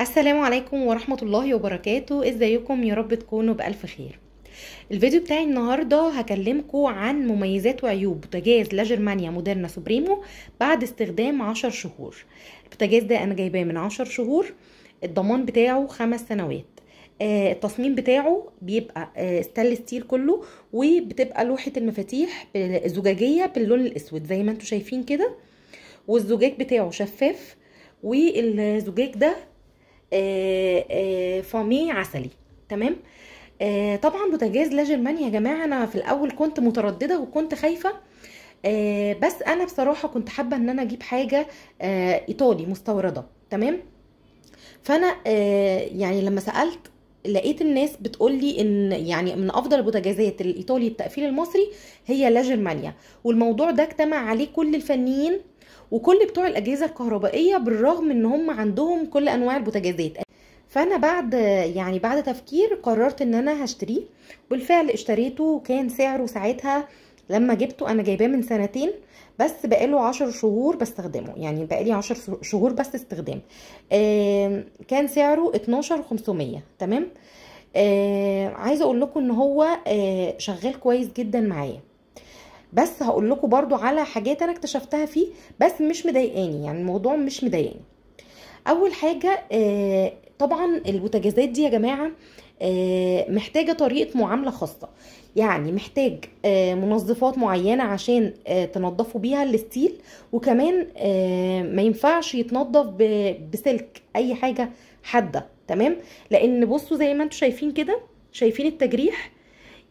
السلام عليكم ورحمة الله وبركاته. إزيكم؟ يا رب تكونوا بألف خير. الفيديو بتاعي النهاردة هكلمكم عن مميزات وعيوب بوتاجاز لا جرمانيا موديرنا سوبريمو بعد استخدام عشر شهور. البوتاجاز ده أنا جايباه من عشر شهور. الضمان بتاعه خمس سنوات. آه، التصميم بتاعه بيبقى آه، ستانلس ستيل كله وبتبقى لوحة المفاتيح زجاجية باللون الأسود زي ما أنتم شايفين كده. والزجاج بتاعه شفاف والزجاج ده آه، آه، فاميه عسلي. تمام؟ آه، طبعا بوتاجاز لا جرمانيا يا جماعة أنا في الأول كنت مترددة وكنت خايفة. آه، بس أنا بصراحة كنت حابة إن أنا أجيب حاجة آه، إيطالي مستوردة. تمام؟ فأنا آه، يعني لما سألت لقيت الناس بتقولي إن يعني من أفضل البوتاجازات الإيطالي التقفيل المصري هي لا جرمانيا والموضوع ده اجتمع عليه كل الفنيين وكل بتوع الأجهزة الكهربائية بالرغم إن هم عندهم كل أنواع البوتاجازات. فأنا بعد يعني بعد تفكير قررت إن أنا هشتريه. بالفعل اشتريته وكان سعره ساعتها لما جبته أنا جايباه من سنتين بس بقاله عشر شهور بستخدمه. يعني بقالي عشر شهور بس استخدام. كان سعره اتناشر خمسمية تمام؟ عايزة أقول لكم إن هو آه شغال كويس جدا معايا. بس هقول لكم برضو على حاجات أنا اكتشفتها فيه بس مش مضايقاني يعني الموضوع مش مضايقاني أول حاجة آه طبعا البوتاجازات دي يا جماعة آه محتاجة طريقة معاملة خاصة. يعني محتاج آه منظفات معينة عشان آه تنضفوا بيها الستيل وكمان آه ما ينفعش يتنضف بسلك أي حاجة حادة تمام؟ لأن بصوا زي ما أنتم شايفين كده شايفين التجريح؟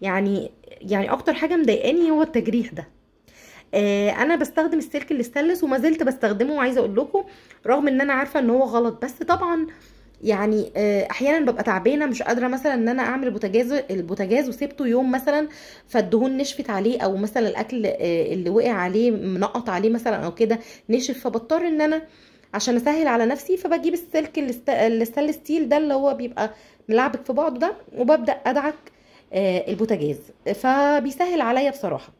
يعني يعني أكتر حاجة مضايقاني هو التجريح ده. آه أنا بستخدم السلك الاستانلس وما زلت بستخدمه وعايزة أقول لكم رغم إن أنا عارفة إن هو غلط بس طبعا يعني آه أحيانا ببقى تعبانة مش قادرة مثلا إن أنا أعمل البوتاجاز البوتاجاز وسبته يوم مثلا فالدهون نشفت عليه أو مثلا الأكل آه اللي وقع عليه منقط عليه مثلا أو كده نشف فبضطر إن أنا عشان أسهل على نفسي فبجيب السلك ال stainless steel ده اللي هو بيبقى ملعبك في بعضه ده وببدأ أدعك البوتاجاز. فبيسهل عليا بصراحة.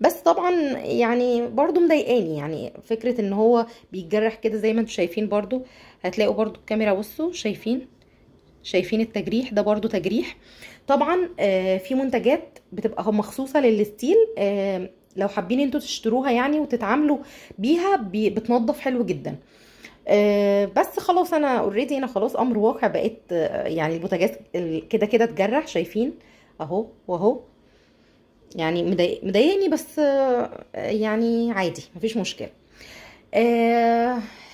بس طبعا يعني برضو مضايقاني. يعني فكرة إن هو بيتجرح كده زي ما أنتم شايفين برضو. هتلاقوا برضو الكاميرا بصوا شايفين شايفين التجريح. ده برضو تجريح. طبعا في منتجات بتبقى مخصوصة لل steel لو حابين أنتوا تشتروها يعني وتتعاملوا بيها بتنظف حلو جدا. بس خلاص أنا already أنا خلاص أمر واقع بقيت أه يعني البوتاجاز كده كده اتجرح شايفين أهو وأهو. يعني مضايقني بس أه يعني عادي مفيش مشكلة.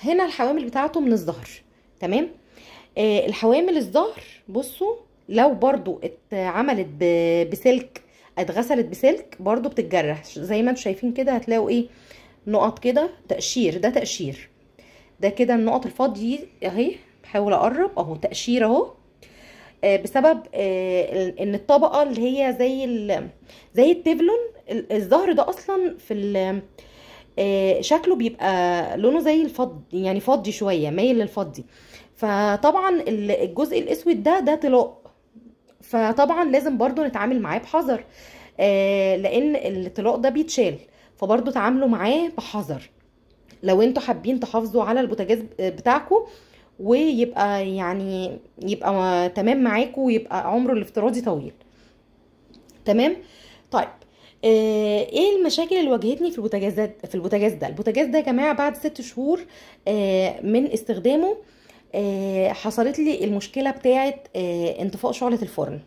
هنا الحوامل بتاعته من الزهر تمام؟ الحوامل الزهر بصوا لو برضو اتعملت بسلك اتغسلت بسلك برضو بتتجرح. زي ما أنتم شايفين كده هتلاقوا إيه؟ نقط كده تقشير ده تقشير. ده كده النقط الفاضيه اهي بحاول اقرب اهو تقشير اهو. آه بسبب آه ان الطبقة اللي هي زي زي التeflon الظهر ده أصلا في آه شكله بيبقى لونه زي الفض يعني فضي شوية مايل للفضي. فطبعا الجزء الأسود ده ده طلاق. فطبعا لازم برضو نتعامل معاه بحذر لأن الطلاء ده بيتشال فبرضو تعاملوا معاه بحذر. لو أنتوا حابين تحافظوا على البوتاجاز بتاعكم ويبقى يعني يبقى تمام معاكم ويبقى عمره الافتراضي طويل. تمام؟ طيب آه إيه المشاكل اللي واجهتني في البوتاجازات في البوتاجاز ده؟ البوتاجاز ده يا جماعة بعد ست شهور آه من استخدامه آه حصلت لي المشكلة بتاعة انطفاء شعلة الفرن.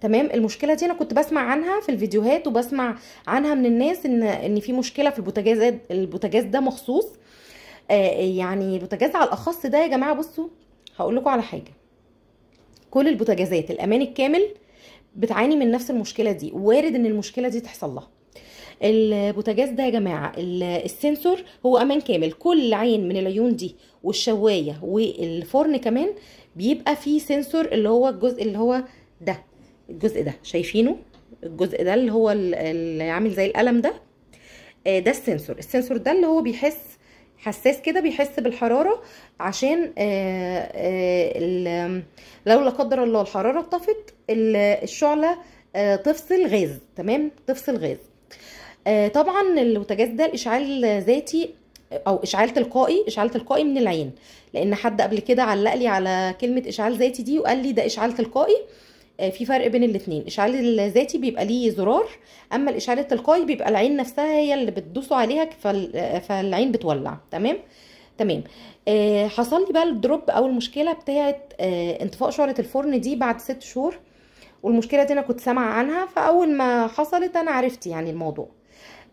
تمام؟ المشكلة دي أنا كنت بسمع عنها في الفيديوهات وبسمع عنها من الناس إن إن في مشكلة في البوتاجاز البوتاجاز ده مخصوص. آه يعني البوتاجاز على الأخص ده يا جماعة بصوا هقول لكم على حاجة. كل البوتاجازات الأمان الكامل بتعاني من نفس المشكلة دي وارد إن المشكلة دي تحصل لها. البوتاجاز ده يا جماعة ال sensor هو أمان كامل. كل عين من العيون دي والشواية والفرن كمان بيبقى فيه سنسور اللي هو الجزء اللي هو ده. الجزء ده شايفينه؟ الجزء ده اللي هو اللي عامل زي القلم ده. ده السنسور. السنسور ده اللي هو بيحس حساس كده بيحس بالحرارة عشان آآ آآ لو لا قدر الله الحرارة اتطفت الشعلة تفصل غاز. تمام؟ تفصل غاز. طبعا البوتاجاز ده الإشعال ذاتي أو إشعال تلقائي إشعال تلقائي من العين. لأن حد قبل كده علق لي على كلمة إشعال ذاتي دي وقال لي ده إشعال تلقائي. آه، في فرق بين الاثنين الاشعال الذاتي بيبقى ليه زرار أما الإشعال التلقائي بيبقى العين نفسها هي اللي بتدوسوا عليها فال- آه، فالعين بتولع. تمام؟ تمام. آه حصل لي بقى الدروب أو المشكلة بتاعه آه انطفاء شعله الفرن دي بعد ست شهور والمشكلة دي أنا كنت سامعة عنها فأول ما حصلت أنا عرفت يعني الموضوع.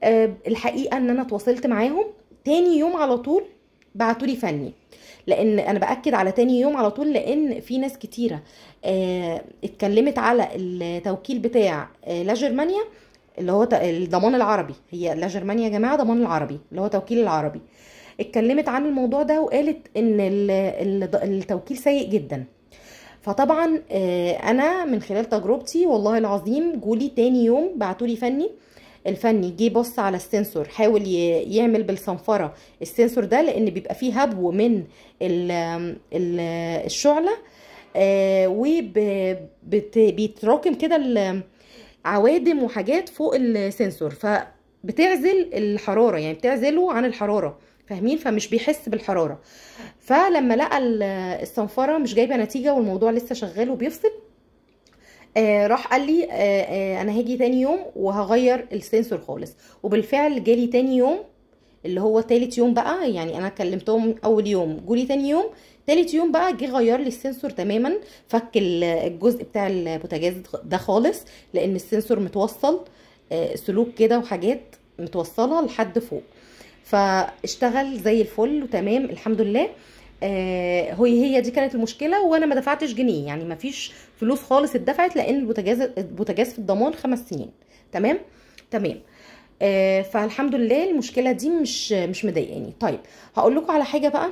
آه الحقيقة إن أنا اتواصلت معاهم تاني يوم على طول بعتولي فني. لأن أنا بأكد على تاني يوم على طول لأن في ناس كتيرة آه اتكلمت على التوكيل بتاع آه لا جرمانيا اللي هو الضمان العربي. هي لا جرمانيا يا جماعة ضمان العربي اللي هو توكيل العربي. اتكلمت عن الموضوع ده وقالت إن ال- ال- التوكيل سيء جدا. فطبعا آه، أنا من خلال تجربتي والله العظيم جولي تاني يوم بعتولي فني. الفني جه بص على السنسور حاول يعمل بالصنفرة. السنسور ده لأن بيبقى فيه هبو من ال ال الشعلة وبيتراكم كده عوادم وحاجات فوق السنسور. فبتعزل الحرارة يعني بتعزله عن الحرارة فاهمين؟ فمش بيحس بالحرارة. فلما لقى ال- الصنفرة مش جايبة نتيجة والموضوع لسه شغال وبيفصل آه راح قال لي آه آه أنا هاجي تاني يوم وهغير ال sensor خالص. وبالفعل جالي تاني يوم اللي هو تالت يوم بقى يعني أنا كلمتهم أول يوم جولي تاني يوم تالت يوم بقى جه غير لي ال sensor تماما فك ال- الجزء بتاع البوتاجاز ده خالص لأن ال sensor متوصل سلوك كده وحاجات متوصلة لحد فوق. فاشتغل زي الفل وتمام الحمد لله. آه هي هي دي كانت المشكلة وأنا ما دفعتش جنيه. يعني ما فيش فلوس خالص اتدفعت لأن البوتاجاز البوتاجاز في الضمان خمس سنين. تمام؟ تمام. آه فالحمد لله المشكلة دي مش مش مضايقاني. طيب هقول لكم على حاجة بقى.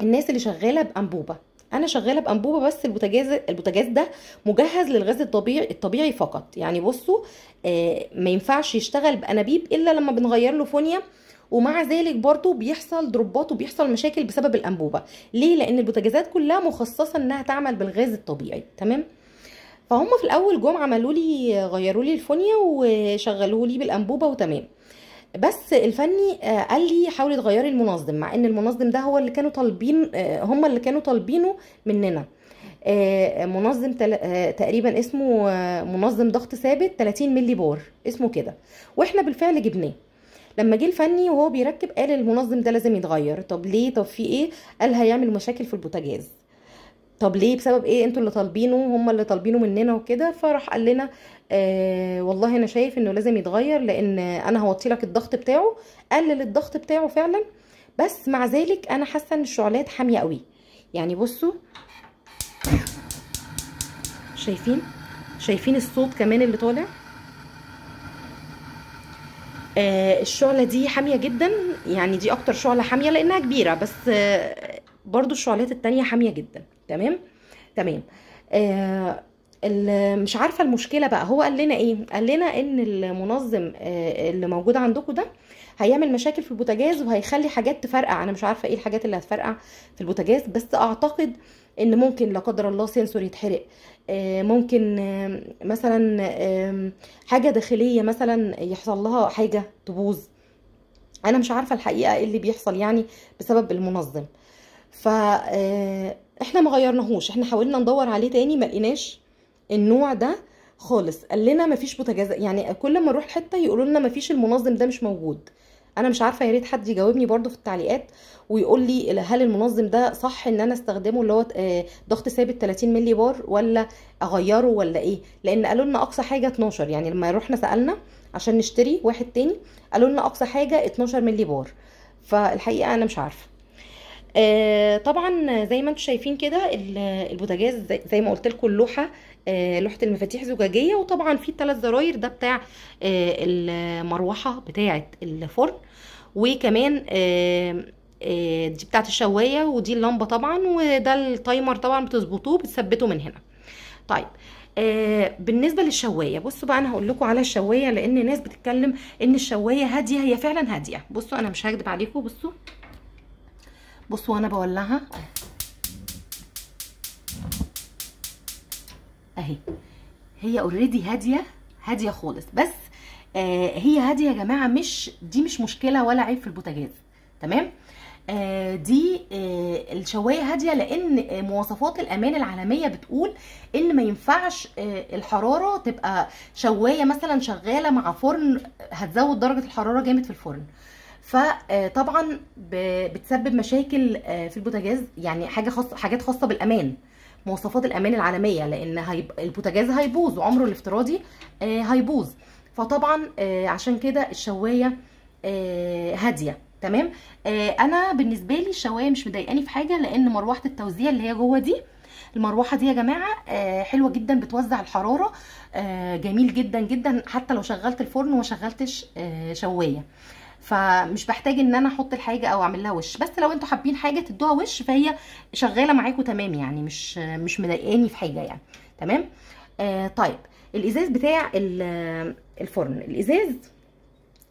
الناس اللي شغالة بأنبوبة. أنا شغاله بانبوبه بس البوتاجاز البوتاجاز ده مجهز للغاز الطبيعي الطبيعي فقط. يعني بصوا آه ما ينفعش يشتغل بانابيب إلا لما بنغير له فونيا. ومع ذلك برضو بيحصل دروبات وبيحصل مشاكل بسبب الانبوبه. ليه؟ لأن البوتاجازات كلها مخصصه انها تعمل بالغاز الطبيعي. تمام؟ فهم في الأول جم عملوا لي غيروا لي الفونيا وشغلوه لي بالانبوبه وتمام. بس الفني آه، قال لي حاولي تغيري المنظم مع إن المنظم ده هو اللي كانوا طالبين آه، هم اللي كانوا طالبينه مننا. آه، منظم تقريبا اسمه منظم ضغط ثابت 30 ملي بار اسمه كده. وإحنا بالفعل جبناه. لما جه الفني وهو بيركب قال المنظم ده لازم يتغير. طب ليه؟ طب في إيه؟ قال هيعمل مشاكل في البوتاجاز. طب ليه؟ بسبب إيه؟ أنتوا اللي طالبينه هم اللي طالبينه مننا وكده. فراح قال لنا آه والله أنا شايف إنه لازم يتغير لأن أنا هوطي لك الضغط بتاعه قلل الضغط بتاعه فعلا. بس مع ذلك أنا حاسة إن الشعلات حامية قوي. يعني بصوا شايفين؟ شايفين الصوت كمان اللي طالع؟ آه الشعلة دي حامية جدا. يعني دي أكتر شعلة حامية لأنها كبيرة. بس آه برضو الشعلات التانية حامية جدا. تمام؟ تمام. آه مش عارفة المشكلة بقى. هو قال لنا إيه؟ قال لنا إن المنظم آه اللي موجود عندكم ده هيعمل مشاكل في البوتاجاز وهيخلي حاجات تفرقع. أنا مش عارفة إيه الحاجات اللي هتفرقع في البوتاجاز بس أعتقد إن ممكن لا قدر الله sensor يتحرق. آه، ممكن آه، مثلا آه، حاجة داخلية مثلا يحصل لها حاجة تبوظ. أنا مش عارفة الحقيقة إيه اللي بيحصل يعني بسبب المنظم. ف آه، إحنا ما غيرناهوش. إحنا حاولنا ندور عليه تاني ما لقيناش النوع ده خالص. قال لنا مفيش بوتاجاز يعني كل ما نروح حتة يقولوا لنا مفيش المنظم ده مش موجود. أنا مش عارفة يا ريت حد يجاوبني برضو في التعليقات ويقول لي هل المنظم ده صح إن أنا أستخدمه اللي هو آه، ضغط ثابت 30 ملي بار ولا أغيره ولا إيه؟ لأن قالوا لنا أقصى حاجة 12 يعني لما رحنا سألنا عشان نشتري واحد تاني قالوا لنا أقصى حاجة 12 ملي بار. فالحقيقة أنا مش عارفة. طبعا زي ما أنتم شايفين كده ال- البوتاجاز زي- ما قلت لكم اللوحه آه، لوحة المفاتيح زجاجية. وطبعا في ثلاث زراير ده بتاع آه، المروحة بتاعه الفرن. وكمان آه، آه، دي بتاعه الشواية ودي اللمبة طبعا وده ال timer طبعا بتظبطوه بتثبته من هنا. طيب آه بالنسبة للشواية بصوا بقى أنا هقول لكم على الشواية لأن ناس بتتكلم إن الشواية هادية هي فعلا هادية. بصوا أنا مش هكدب عليكم بصوا. بصوا وأنا بولعها. اهي. هي already هادية هادية خالص. بس آه هي هادية يا جماعة مش دي مش مشكلة ولا عيب في البوتاجاز. تمام؟ آه دي آه الشواية هادية لأن آه مواصفات الأمان العالمية بتقول إن ما ينفعش آه الحرارة تبقى شواية مثلا شغالة مع فرن هتزود درجة الحرارة جامد في الفرن. فطبعا بتسبب مشاكل آه في البوتاجاز يعني حاجة خاصه حاجات خاصة بالأمان مواصفات الأمان العالمية لأن. البوتاجاز هيبوظ وعمره الافتراضي آه هيبوظ. فطبعا آه عشان كده الشواية هادية. تمام؟ أنا بالنسبة لي الشواية مش مضايقاني في حاجة لأن مروحة التوزيع اللي هي جوه دي المروحة دي يا جماعة حلوة جدا بتوزع الحرارة جميل جدا جدا حتى لو شغلت الفرن وما شغلتش شواية. فمش بحتاج إن أنا أحط الحاجة أو أعمل لها وش. بس لو أنتوا حابين حاجة تدوها وش فهي شغالة معاكم تمام يعني مش مش مضايقاني في حاجة يعني. تمام؟ آه طيب. الإزاز بتاع الفرن. الإزاز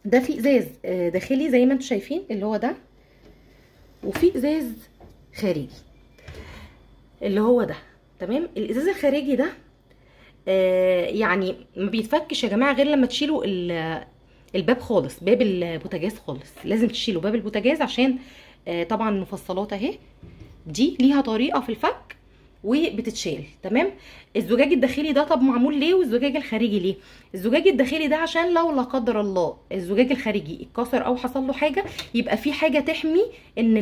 ده في إزاز داخلي زي ما أنتم شايفين اللي هو ده وفي إزاز خارجي اللي هو ده. تمام؟ الإزاز الخارجي ده آه يعني ما بيتفكش يا جماعة غير لما تشيلوا الباب خالص باب البوتاجاز خالص. لازم تشيلوا باب البوتاجاز عشان آه طبعا مفصلات أهي. دي ليها طريقة في الفك وبتتشال تمام؟ الزجاج الداخلي ده طب معمول ليه والزجاج الخارجي ليه؟ الزجاج الداخلي ده عشان لو لا قدر الله الزجاج الخارجي اتكسر أو حصل له حاجة يبقى في حاجة تحمي إن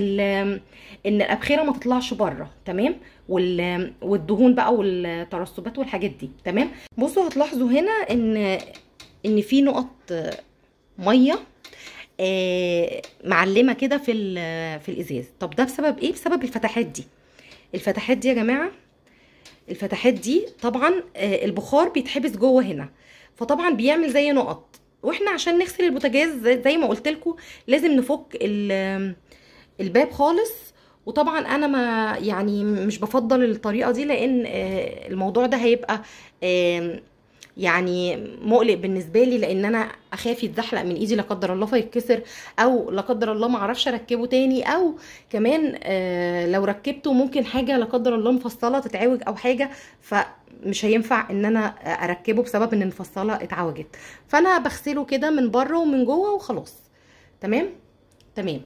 إن الأبخرة ما تطلعش بره تمام؟ والدهون بقى والترسبات والحاجات دي تمام؟ بصوا هتلاحظوا هنا إن إن في نقط ميه آه معلمة كده في في الإزاز. طب ده بسبب إيه؟ بسبب الفتحات دي. الفتحات دي يا جماعة الفتحات دي طبعا آه البخار بيتحبس جوه هنا فطبعا بيعمل زي نقط. وإحنا عشان نغسل البوتاجاز زي ما قلت لازم نفك الباب خالص. وطبعا أنا ما يعني مش بفضل الطريقة دي لأن آه الموضوع ده هيبقى يعني مقلق بالنسبة لي لأن أنا أخاف يتزحلق من إيدي لا قدر الله فيتكسر أو لا قدر الله ما أعرفش أركبه تاني أو كمان آه لو ركبته ممكن حاجة لا قدر الله مفصلة تتعوج أو حاجة فمش هينفع إن أنا أركبه بسبب إن المفصله اتعوجت. فأنا بغسله كده من بره ومن جوه وخلاص. تمام؟ تمام.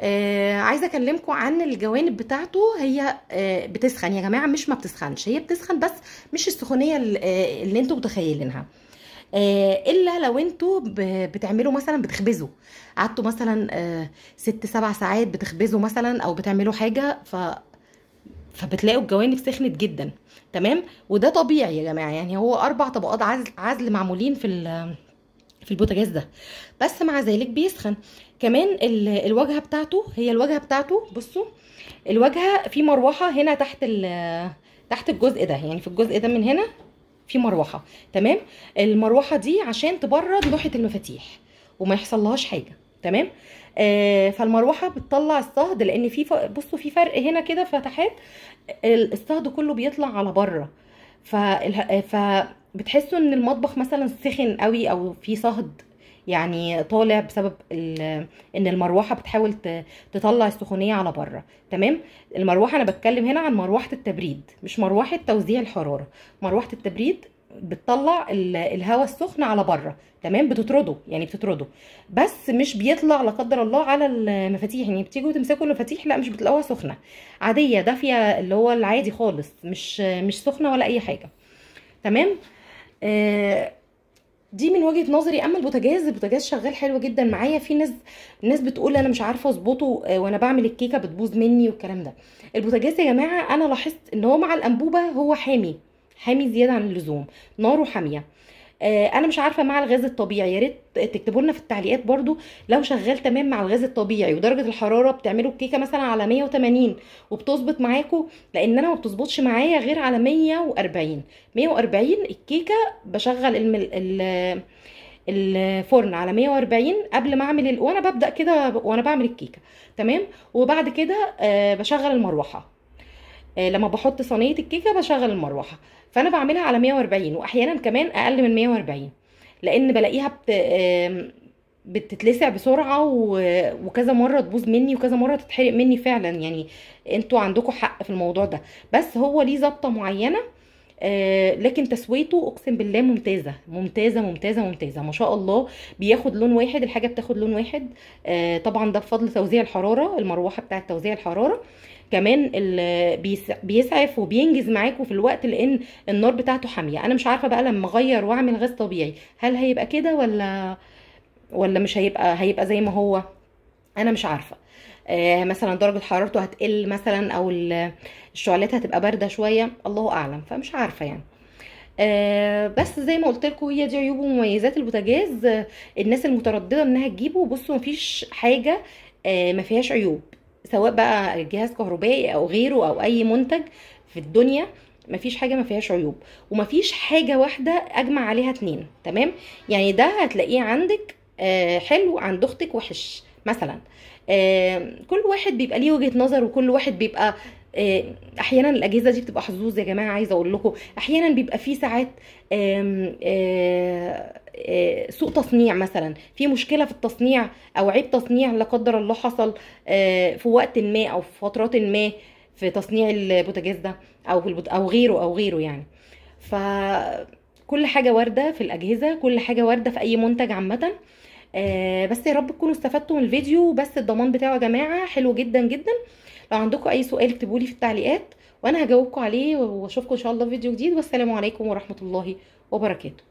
آه عايزة أكلمكم عن الجوانب بتاعته. هي آه بتسخن يا جماعة مش ما بتسخنش هي بتسخن بس مش السخونية اللي, آه اللي أنتوا متخيلينها. آه إلا لو أنتوا بتعملوا مثلا بتخبزوا. قعدتوا مثلا آه ست سبع ساعات بتخبزوا مثلا أو بتعملوا حاجة ف فبتلاقوا الجوانب سخنت جدا. تمام؟ وده طبيعي يا جماعة. يعني هو أربع طبقات عزل عزل معمولين في في البوتاجاز ده. بس مع ذلك بيسخن. كمان الواجهه بتاعته هي الواجهه بتاعته بصوا الواجهه في مروحة هنا تحت تحت الجزء ده. يعني في الجزء ده من هنا في مروحة. تمام؟ المروحة دي عشان تبرد لوحة المفاتيح وما يحصلهاش حاجة. تمام؟ آه فالمروحة بتطلع الصهد لأن في. بصوا في فرق هنا كده فتحات. الصهد كله بيطلع على بره. ف... ف بتحسوا إن المطبخ مثلا سخن قوي أو في صهد يعني طالع بسبب إن المروحة بتحاول تطلع السخونية على بره. تمام؟ المروحة أنا بتكلم هنا عن مروحة التبريد مش مروحة توزيع الحرارة. مروحة التبريد بتطلع الهواء السخن على بره. تمام؟ بتطرده يعني بتطرده. بس مش بيطلع لا قدر الله على المفاتيح. يعني بتيجوا تمسكوا المفاتيح لا مش بتلاقوها سخنة. عادية دافية اللي هو العادي خالص مش مش سخنة ولا أي حاجة. تمام؟ دي من وجهة نظري. أما البوتاجاز البوتاجاز شغال حلو جدا معايا. في ناس ناس بتقول أنا مش عارفة أظبطه وأنا بعمل الكيكة بتبوظ مني والكلام ده. البوتاجاز يا جماعة أنا لاحظت إن هو مع الأنبوبة هو حامي حامي زيادة عن اللزوم ناره حامية. أنا مش عارفة مع الغاز الطبيعي يا ريت تكتبوا لنا في التعليقات برضو لو شغال تمام مع الغاز الطبيعي ودرجة الحرارة بتعملوا الكيكه مثلا على 180 وبتظبط معاكم لأن أنا ما بتظبطش معايا غير على 140 140 الكيكة بشغل المل... ال... الفرن على 140 قبل ما أعمل ال... وأنا ببدأ كده وأنا بعمل الكيكة. تمام؟ وبعد كده آه بشغل المروحة. آه لما بحط صينية الكيكة بشغل المروحة. فانا بعملها على 140 واحيانا كمان أقل من 140 لأن بلاقيها بت... بتتلسع بسرعة و... وكذا مرة تبوظ مني وكذا مرة تتحرق مني فعلا يعني أنتوا عندكم حق في الموضوع ده. بس هو ليه ظبطه معينة آه لكن تسويته اقسم بالله ممتازة ممتازة ممتازة ممتازة. ما شاء الله بياخد لون واحد الحاجة بتاخد لون واحد. آه طبعا ده بفضل توزيع الحرارة المروحة بتاعة توزيع الحرارة. كمان بيسعف وبينجز معاكوا في الوقت لأن النار بتاعته حامية. أنا مش عارفة بقى لما أغير وأعمل غاز طبيعي هل هيبقى كده ولا ولا مش هيبقى هيبقى زي ما هو؟ أنا مش عارفة. آه مثلا درجة حرارته هتقل مثلا أو ال- الشعلات هتبقى باردة شوية الله أعلم فمش عارفة يعني. آه بس زي ما قلت لكم هي دي عيوب ومميزات البوتاجاز. آه الناس المترددة إنها تجيبه بصوا مفيش حاجة آه ما فيهاش عيوب. سواء بقى جهاز كهربائي أو غيره أو أي منتج في الدنيا مفيش حاجة ما فيهاش عيوب. ومفيش حاجة واحدة أجمع عليها اتنين تمام؟ يعني ده هتلاقيه عندك آه حلو عند أختك وحش مثلا. آه كل واحد بيبقى ليه وجهة نظر وكل واحد بيبقى أحيانا الأجهزة دي بتبقى حظوظ يا جماعة عايزة أقول لكم. أحيانا بيبقى في ساعات آه، آه، سوء تصنيع مثلا. في مشكلة في التصنيع أو عيب تصنيع لا قدر الله حصل آه، في وقت ما أو في فترات ما في تصنيع البوتاجاز ده أو أو غيره أو غيره يعني. فكل حاجة واردة في الأجهزة كل حاجة واردة في أي منتج عامة. آه، بس يا رب تكونوا استفدتوا من الفيديو بس الضمان بتاعه يا جماعة حلو جدا جدا. لو عندكم أي سؤال اكتبوا لي في التعليقات وأنا هجاوبكم عليه وأشوفكم إن شاء الله في فيديو جديد والسلام عليكم ورحمة الله وبركاته.